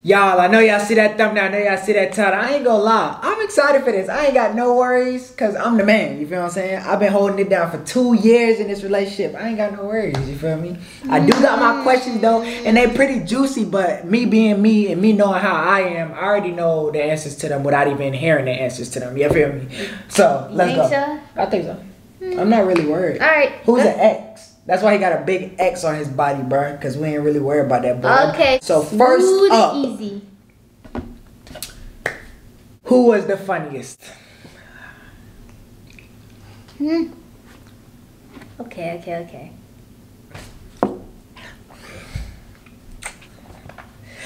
Y'all, I know y'all see that thumbnail, I know y'all see that title. I ain't gonna lie, I'm excited for this. I ain't got no worries, cause I'm the man, you feel what I'm saying? I've been holding it down for two years in this relationship. I ain't got no worries, you feel me? I do got my mm. questions though, and they pretty juicy, but me being me and me knowing how I am, I already know the answers to them without even hearing the answers to them, you feel me? So, let's go. so? I think so. I'm mm. not really worried. Alright. Who's an X? That's why he got a big X on his body, bro. Cause we ain't really worried about that, boy. Okay. So first smooth up, easy. who was the funniest? Hmm. Okay, okay, okay.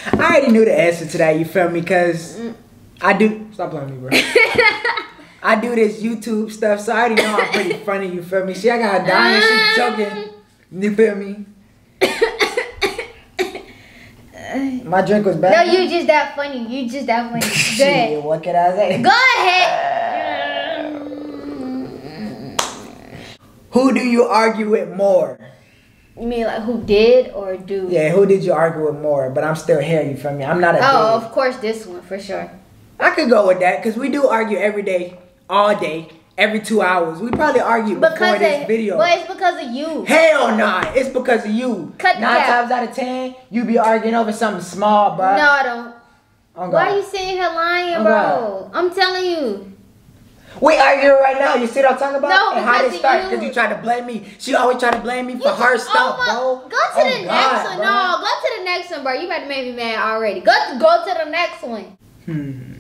I already knew the answer to that. You feel me? Cause I do. Stop playing me, bro. I do this YouTube stuff, so I already know I'm pretty funny. You feel me? She, I got her dying. She choking. You feel me? My drink was bad. No, you just that funny. You just that funny. What can I say? Go ahead. Who do you argue with more? You mean like who did or do? Yeah, who did you argue with more? But I'm still here. You feel me? I'm not a. Oh, babe. of course this one for sure. I could go with that because we do argue every day, all day, every two hours. We probably argue before Because this of, video. but it's because of you. Hell nah, it's because of you. Cut Nine times out of ten, you be arguing over something small, bro. No, I don't. Oh, Why are you sitting here lying, Oh, bro? I'm telling you. We arguing right now. You see what I'm talking about? No, and how they of start you. because you try to blame me. She always try to blame me for You her stuff, oh bro. Go to Oh, the God, next one. bro. No, go to the next one, bro. You about to make me mad already. Go go to the next one. Hmm.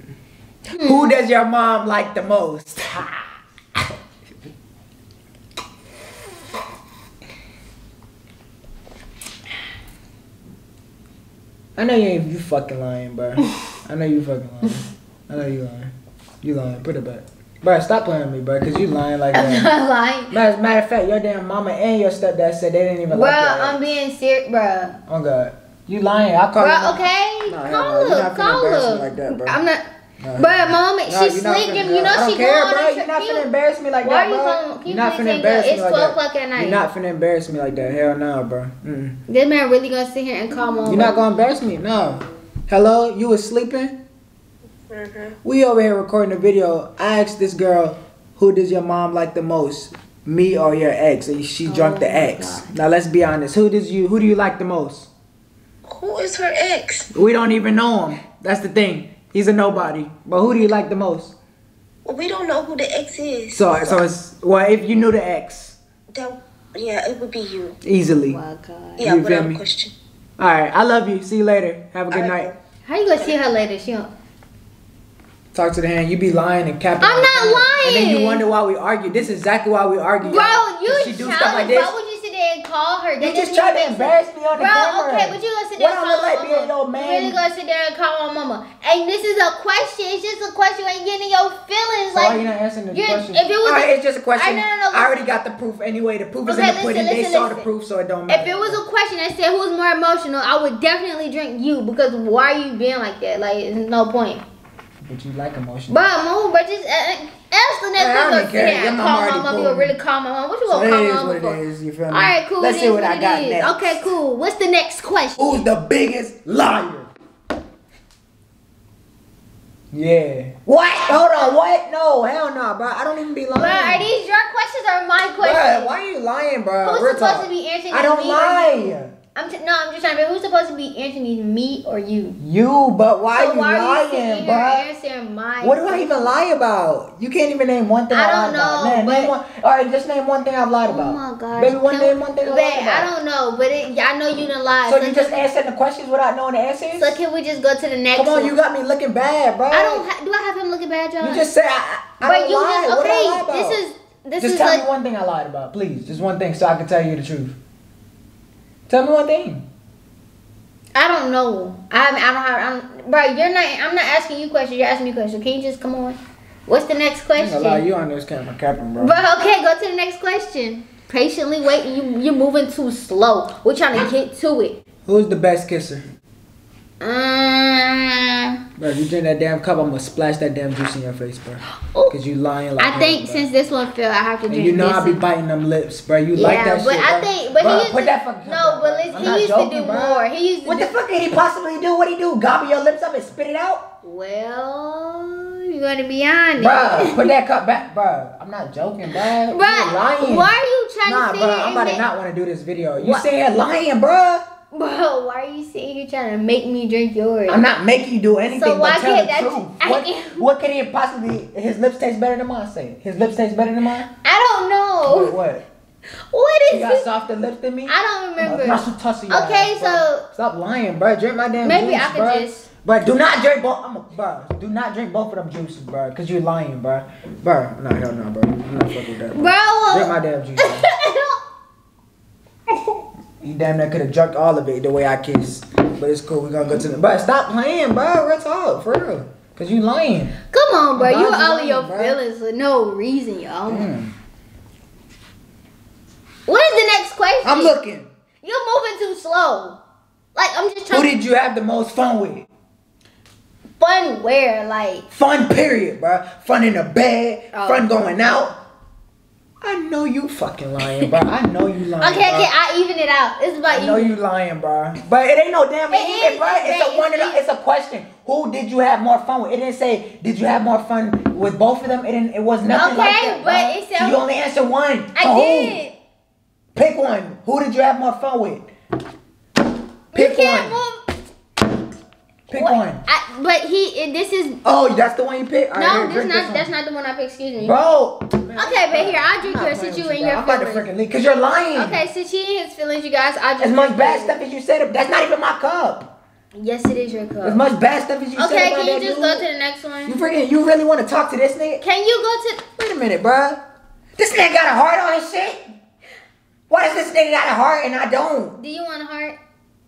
Who does your mom like the most? I know you ain't you fucking lying, bro. I know you fucking lying. I know you lying. You lying. Put it back. Bro, stop playing with me, bro, because you lying like I'm that. not lying. Matter, matter of fact, your damn mama and your stepdad said they didn't even Bro, like your I'm being serious, bro. Oh, God. You lying. I call Bro, you. okay? Nah, call no. You're her, not finna call embarrass me her. like that, bro. I'm not. Nah. Bro, mom, Nah, she's you're not sleeping. You know I she care, going bro. on You're not finna embarrass me like Why that, are you bro. calling- can You're you not please finna hang up? embarrass me It's like 12 that. o'clock at night. You're not finna embarrass me like that. Hell no, bro. Mm-mm. This man really gonna sit here and call mom. You're not gonna embarrass me. No. Hello, you was sleeping? Mm-hmm. We over here recording a video. I asked this girl, who does your mom like the most? Me or your ex? And she drunk Oh the my ex. God. Now let's be honest. Who does you who do you like the most? Who is her ex? We don't even know him. That's the thing. He's a nobody. But who do you like the most? Well, We don't know who the ex is. So so it's well if you knew the ex That, yeah, it would be you. easily. Oh my God. Yeah, You feel without me? question. All right, I love you. See you later. Have a good All night. right, How you gonna see her later? She don't. Talk to the hand. You be lying and capping. I'm not lying. And then you wonder why we argue. This is exactly why we argue. Bro, y'all. you 'Cause she do stuff like childish. this. Call her? You just doesn't tried to embarrass me on the Bro, camera. okay, but you gonna sit there What and I look call like my being mama. your man? You really gonna sit there and call my mama? And this is a question. It's just a question. You ain't getting in your feelings. So why like you not answering the you're- question? if it was All right, a- it's just a question. I- no, no, no, I already got the proof anyway. The proof is Okay, in the listen, pudding. they listen, saw the proof, so it don't matter. If it was a question that said who's more emotional, I would definitely drink you because why are you being like that? Like, it's no point. But you like emotion. Bro, move, bro. Just uh, uh, ask the next Man, person. don't Sit care. there Your and call my mama. You would really call my mama. What you so gonna it call my mama what it for? is. You feel me? All right, cool. Let's see is what I got is. next. Okay, cool. What's the next question? Who's the biggest liar? Yeah. What? Hold on. What? No. Hell no, bro. I don't even be lying. Bro, are these your questions or my questions? why are you lying, bro? Who's Real supposed talk. to be answering? I don't lie. I'm t- no, I'm just trying to. Who's supposed to be answering? Me or you? You, but why so you why are you lying, sitting bro? here answering my? What do I even lie about? You can't even name one thing I, I lied don't about. know, Man, name one. All right, just name one thing I've lied oh about. Oh my gosh. Baby, one name one thing I Babe, lied about. I don't know, but it, I know you done lied. So so you just can- answering the questions without knowing the answers? So can we just go to the next Come on, one? you got me looking bad, bro. I don't. Ha- do I have him looking bad, John? You just said I, I, I But don't you lie. just What did I lie okay. about? This is this just is tell like me one thing I lied about, please. Just one thing, so I can tell you the truth. Tell me one thing. I don't know. I I don't have. I'm, bro, you're not. I'm not asking you questions. You're asking me questions. Can you just come on? What's the next gonna lie, question? you on this camera capping, bro. But okay, go to the next question. Patiently wait. You you're moving too slow. We're trying to get to it. Who's the best kisser? Um, Bro, if you drink that damn cup, I'm gonna splash that damn juice in your face, bro. Ooh. Cause you lying like I think bro. since this one fell, I have to And drink you know. I be biting them lips, bro. You yeah, like that but shit, I bro. think, but Bro, he used put to, that fucking no, but listen, he used joking, to do bro. more. He used to What do, the fuck can he possibly do? What he do? Gobble your lips up and spit it out? Well, you're gonna be honest. Bro, put that cup back, bro. I'm not joking, bro. Bruh, you lying. why are you trying Nah, to bro, sit here I'm about to not want to do this video. You What? sit lying, bro. Bro? Why are you sitting here trying to make me drink yours? I'm not making you do anything So why but tell can't the that- truth. What, what can he possibly? His lips taste better than mine. Say, his lips taste better than mine. I don't know. What? what? What You got this? softer lips than me. I don't remember. Your Okay, ass, so- stop lying, bro. Drink my damn Maybe juice, I could bro. just- But do not drink both. I'm a, bro. Do not drink both of them juices, bro. Cause you're lying, bro. Bro, no, hell no, bro. I'm not fucking with that, bro. Bro. Drink my damn juice. You damn near could have drunk all of it the way I kissed. But it's cool. We're gonna go to the. But stop playing, bro. Real talk, for real. Cause you lying. Come on, bro. You all lying, your bro. feelings for no reason, y'all. Mm. What is the next question? I'm looking. You're moving too slow. Like I'm just trying. Who did you have the most fun with? fun where like Fun period, bro. Fun in the bed. Oh. Fun going out. I know you fucking lying, bro. I know you lying. okay, bro. okay, I even it out. It's about I know you. you lying, bro. But it ain't no damn It bro. it's It's a one. it's- It's a question. Who did you have more fun with? It didn't say did you have more fun with both of them. It didn't. It was nothing like that. Okay, but bruh. it So sounds- you only answered one. I So who? did. Pick one. Who did you have more fun with? You Pick can't one. move. Pick What- one. I, but he. This is Oh, that's the one you picked. All right, no. here, This not. one. that's not the one I picked. Excuse me. Bro. Okay, but here I'll drink I'm yours since you with in your I'm about to freaking leave because you're lying. Okay, since he in his feelings, you guys, I just As much bad stuff as you said, that's not even my cup. Yes, it is your cup. As much bad stuff as you said Okay, about can you that just dude. go to the next one? You one? freaking, you really want to talk to this nigga? Can you go to? Wait a minute, bruh. This nigga got a heart on his shit. Why does this nigga got a heart and I don't? Do you want a heart?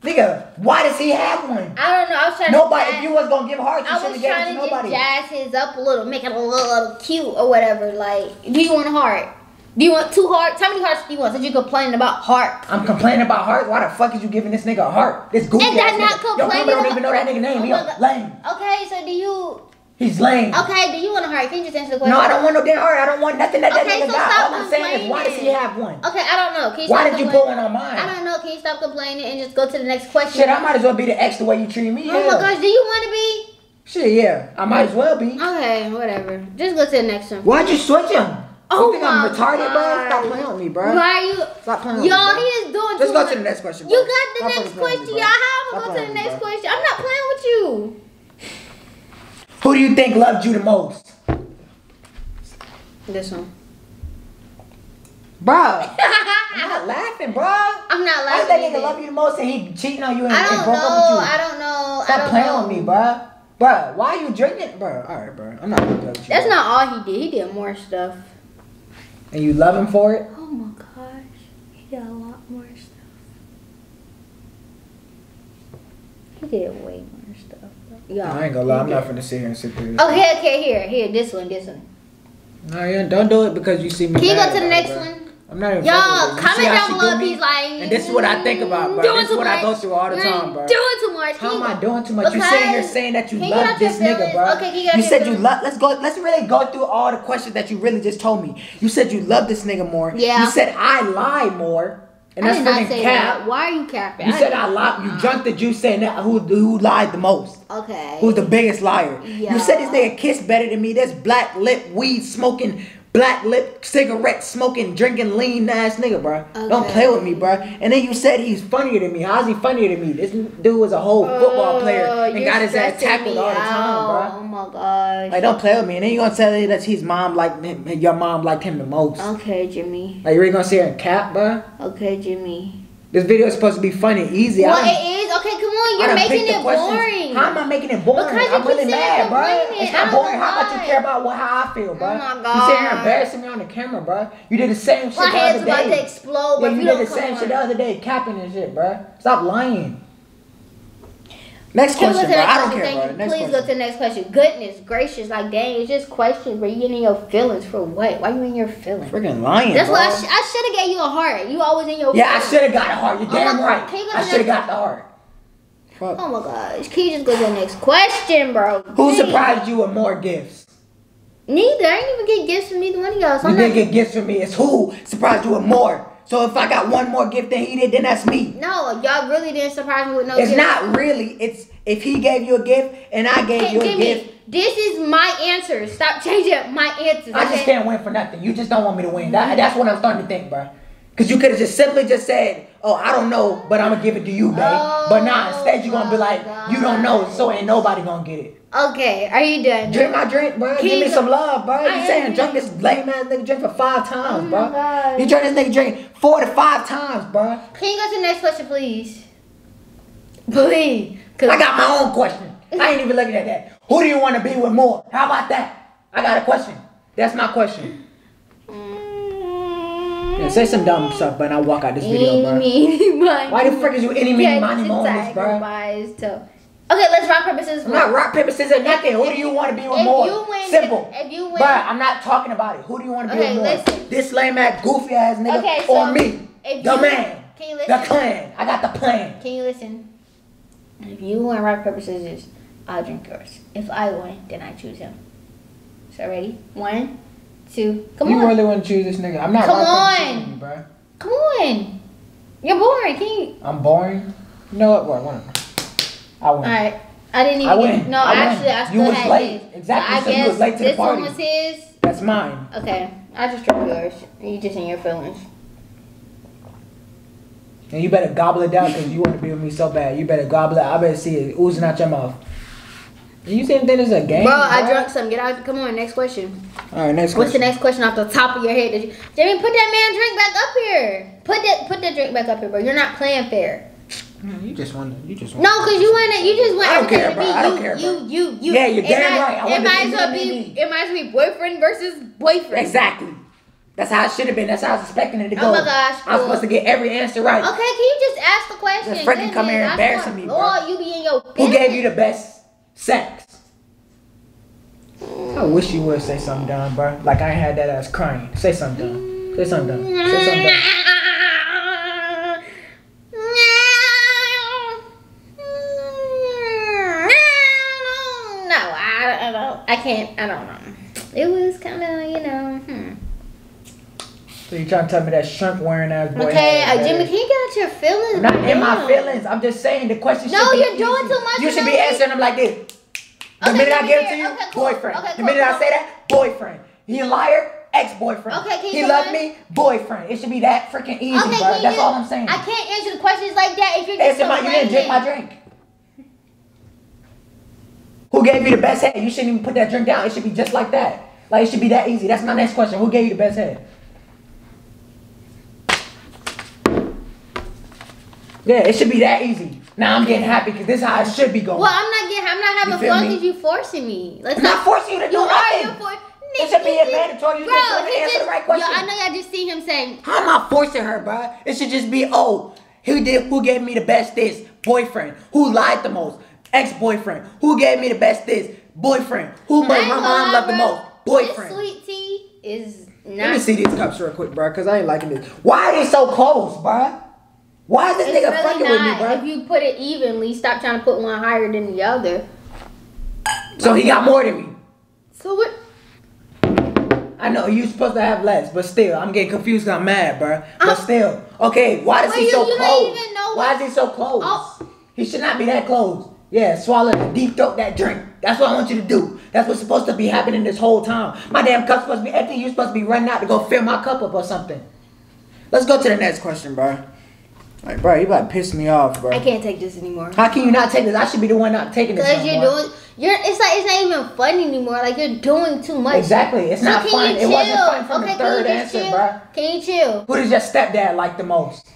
Nigga, why does he have one? I don't know. I was trying Nobody, to. if you was gonna give hearts, you I should was have it trying to to nobody. just jazz his up a little, make it a little, cute or whatever. Like, do you want a heart? Do you want two hearts? How many hearts do you want? Since you're complaining about heart. I'm complaining about heart. Why the fuck is you giving this nigga a heart? This goofy And that's not nigga. Complaining mama don't even know that nigga name. Oh He God. lame. Okay, so do you? He's lame. Okay, do you want a heart? Can you just answer the question? No, I don't want no damn heart. I don't want nothing that that Okay, nigga so got. stop All I'm saying is, why does he have one? Okay, I don't know. Can you Why did you put one on mine? I don't know. Can you stop complaining and just go to the next question? Shit, I might as well be the ex the way you treat me. Oh yeah. my gosh, do you want to be? Shit, yeah. I might as well be. Okay, whatever. Just go to the next one. Why'd you switch him? Oh you think I'm retarded, bro? God. Stop playing with me, bro. Why are you? Stop playing with Y'all, me. he is doing Let's go much. to the next question. You got the Stop next fucking playing with question. Y'all, bro. how gonna go to the next bro. question? I'm not playing with you. Who do you think loved you the most? This one. Bro, I'm not laughing, bro. I'm not Why does laughing. that nigga either. love you the most and he cheating on you and, I and don't broke know. up with you? I don't know. I Stop don't playing know. with me, bro. Bro, why are you drinking? Bro, alright, bro. I'm not gonna play you. That's bro. not all he did. He did more stuff. And you love him for it? Oh my gosh, he did a lot more stuff. He did way more stuff. Yeah. I ain't gonna lie, I'm not finna sit here and sit through this. Okay, okay, here, here, this one, this one. No, yeah, don't do it because you see me. Can you go to the about it, next bro. one? I'm not even Y'all, fucking with it. You see comment down below if he's like. And this is what I think about, bro. Doing This is too what I go much. through all the time, bro. Doing too much. How am you I doing too much? You sitting here Because- saying that you Can you love get this nigga, bro. Okay, can you you your said you love. Let's go. Let's really go through all the questions that you really just told me. You said you love this nigga more. Yeah. You said I lie more, and I that's did not say cap. that. Why are you capping? You said I lied. You drunk the juice saying that who who lied the most. Okay. Who's the biggest liar? Yeah. You said this nigga kissed better than me. That's black lip, weed smoking, black lip, cigarette smoking, drinking lean ass nigga, bro. Don't play with me, bro. And then you said he's funnier than me. How's he funnier than me? This dude was a whole football oh, player Oh, and got his ass tackled all the out. time, Oh my gosh. bro. Like, don't play with me. And then you gonna tell me that his mom liked him, your mom liked him the most. Okay, Jimmie. Like, you really gonna sit here and cap, bro? Okay, Jimmie. This video is supposed to be funny, and easy. Well, it is. Okay, come on. You're making it boring. How am I making it boring? Because I'm really mad, bro. It's not boring. How about you care about what, how I feel, bro? Oh my You sit here embarrassing me on the camera, bro. You did the same shit My the head's other about to day. explode, Yeah, you you did the same come shit the other day, capping and shit, bro. Stop lying. Next Can question, bro. next I don't question? care, Thank bro. Next Please go to the next question. Goodness gracious, like dang, it's just questions, bro. You in your feelings for what? Why you in your feelings? Freaking lying, That's bro. why I, sh- I should have gave you a heart. You always in your yeah, I should have got a heart. You're Oh damn right. you I should have got the heart. Fuck. Oh my gosh. Can you just go to the next question, bro? Who surprised you with more gifts? Neither. I didn't even get gifts from neither one of y'all. So You I'm did not- get gifts from me. It's who surprised you with more. So if I got one more gift than he did, then that's me. No, y'all really didn't surprise me with no It's gifts. not really. It's if he gave you a gift and I gave you a Jimmie, gift. this is my answer. Stop changing my answers. I just can't win for nothing. You just don't want me to win. That, that's what I'm starting to think, bro. Cause you could have just simply just said, "Oh, I don't know, but I'm gonna give it to you, babe." but nah, instead you gonna be oh like, "You don't know, so ain't nobody gonna get it." Okay, are you done? Drink my drink, bro. Can Give me some love, bro. I You saying drunk this lame ass nigga drink for five times, Oh bro. God. You drink this nigga drink four to five times, bro. Can you go to the next question, please? Please. Cause I got my own question. I ain't even looking at that. Who do you want to be with more? How about that? I got a question. That's my question. Mm. Yeah, say some dumb stuff, but I walk out this video, bro. Why Why the frick is you any meeny miny moments, bro? Okay, let's rock paper scissors. I'm not rock paper scissors nothing. Who do you want to be with If more? you win- Simple. if you win- but I'm not talking about it. Who do you want to be Okay, with more? listen. This lame ass goofy ass nigga Okay, or me? if The you- man. Can you listen? The listen? clan. I got the plan. Can you listen? If you win rock paper scissors, I'll drink yours. If I win, then I choose him. So ready? One, two. Come you on. You really want to choose this nigga? I'm not Come rock, paper, on. scissors, bro. Come on. You're boring. Can you? I'm boring. You know what? What? I win. All right. I didn't even. I. No, I actually, I You still was had late. his. Exactly, I so you guess was late to the this party. one was his. That's mine. Okay, I just drink yours. You just in your feelings. And you better gobble it down because you want to be with me so bad. You better gobble it. I better see it oozing out your mouth. You see think this is a game? Bro, I drunk some. Get out. Come on, next question. All right, next question. What's the next question off the top of your head? Did you, Jamie, put that man drink back up here. Put that put that drink back up here, bro. You're not playing fair. Man, You just want to. You just want. No, cause you went. You just went. I don't care, to bro. I don't you, care, You, bro. you, you. Yeah, you're It damn might- right. I It want might as well be. me, me. It might as well be boyfriend versus boyfriend. Exactly. That's how it should have been. That's how I was expecting it to go. Oh my gosh, I was supposed to get every answer right. Okay, can you just ask the question? Just freaking come here Goodness, embarrassing I me, bro. Lord, you be in your. Who gave you the best sex? I wish you would say something dumb, bro. Like I had that ass crying. Say something dumb. Say something dumb. Say something dumb. No, I, I don't. I can't. I don't know. It was kind of, you know. Hmm. So you trying to tell me that shrimp wearing ass boy? Okay, uh, Jimmie, can you get out your feelings? I'm not in my feelings. I'm just saying the question No, should be you're doing easy. too much You should be answering them like this. The Okay, minute I give it to you, okay, cool. boyfriend. Okay, the cool, minute I say that, boyfriend. He a liar, ex-boyfriend. Okay, can you he loved me, boyfriend. It should be that freaking easy, bro. That's you, all I'm saying. I can't answer the questions like that if you're just Answer my, you didn't drink my drink. Who gave you the best head? You shouldn't even put that drink down. It should be just like that. Like it should be that easy. That's my next question. Who gave you the best head? Yeah, it should be that easy. Now I'm getting happy because this is how it should be going. Well, I'm not getting. I'm not having fun because you forcing me. Let's I'm not forcing you to do You are nothing. for- It should be a mandatory. You Bro, just to answer the right question. Yo, I know y'all just see him saying, How am I forcing her, bro? It should just be, oh, who did who gave me the best this? Boyfriend. Who lied the most? Ex-boyfriend. Who gave me the best this? Boyfriend. Who my, my mom lie, loved the most? Boyfriend. This sweet tea is not. Let me see these cups real quick, bro, because I ain't liking this. Why are they so close, bro? Why is this It's nigga really fucking with me, bro? If you put it evenly, stop trying to put one higher than the other. So he got more than me. So what? I know you supposed to have less, but still, I'm getting confused. I'm mad, bro. But oh. still, okay, why is Well, he so you close? Why is he so close? Oh. He should not be that close. Yeah, swallow that deep throat that drink. That's what I want you to do. That's what's supposed to be happening this whole time. My damn cup's supposed to be empty. You're supposed to be running out to go fill my cup up or something. Let's go to the next question, bro. Like, bro, you about to piss me off, bro. I can't take this anymore. How can you not take this? I should be the one not taking this. Because no you're more. doing, you're. It's like it's not even fun anymore. Like you're doing too much. Exactly. It's So not fun. It wasn't fun from okay, the third answer, chill? bro. Can you chill? Who does your stepdad like the most?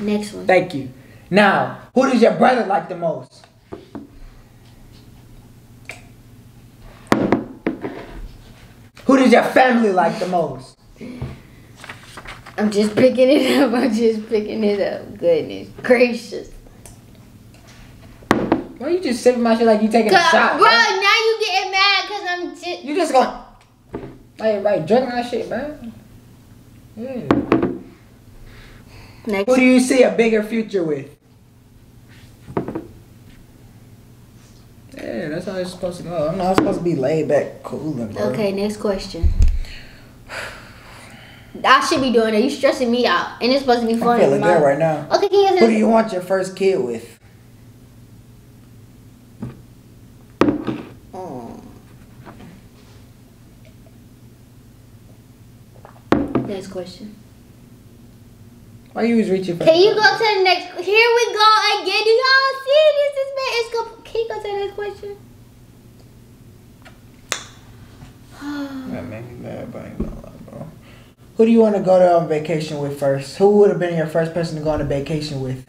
Next one. Thank you. Now, who does your brother like the most? Who does your family like the most? I'm just picking it up. I'm just picking it up. Goodness gracious. Why are you just sipping my shit like you taking a shot? bro, bro? now you getting mad because I'm just. You just going like right, drink my shit, man. Yeah. Next. Who do you see a bigger future with? Yeah, that's how it's supposed to go. I'm not supposed to be laid back, cool and bro. Okay, next question. I should be doing it. You stressing me out, and it's supposed to be I'm feeling good right now. Okay, can you Who do you want your first kid with? Oh. Next question. Why you always reaching for? Can you go to the next? Here we go again. Do y'all see this? Is bad. It's go. Can you go to the next question? That made me mad, but I ain't gonna lie, bro. Who do you want to go to on vacation with first? Who would have been your first person to go on a vacation with?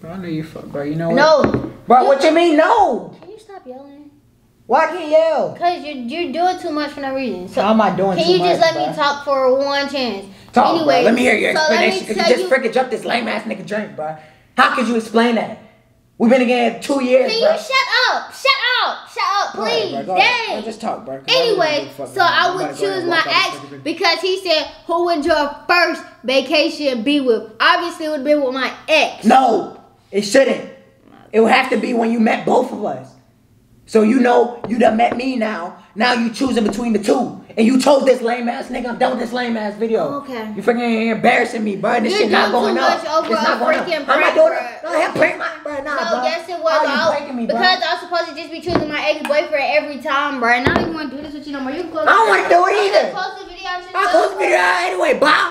Bro, I know you fuck, bro. You know what? no. Bro, what you mean no? Can you stop yelling? Why can't you yell? Cause you're you're doing too much for no reason. So How am I doing too much? can you just much, let me talk for one chance? Talk, anyway, bro. Let me hear your so explanation. Cause you just you- freaking jumped this lame ass nigga drink, bro. How could you explain that? We've been together two years, Can bro. you shut up? Shut up! Shut up, please! bro. Dang. Bro, just talk, bro. 'cause I really Anyway, don't give a fuck, so. I would about to go ahead choose my ex because he said, "Who would your first vacation be with?" Obviously, it would be with my ex. No, it shouldn't. It would have to be when you met both of us. So you know you done met me now. Now you choosing between the two. And you chose this lame ass nigga. I'm done with this lame ass video. Oh, okay. You freaking embarrassing me, bro. This You're shit not going up. it's not going up. freaking How am I doing it? No, I prank my bro. Nah, No, bro. yes, it was. I- me, because I was supposed to just be choosing my ex boyfriend every time, bro. And I don't even want to do this with you no more. You can close. I don't wanna do it either. Close the video. I close the video anyway. Bye.